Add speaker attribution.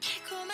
Speaker 1: 手こ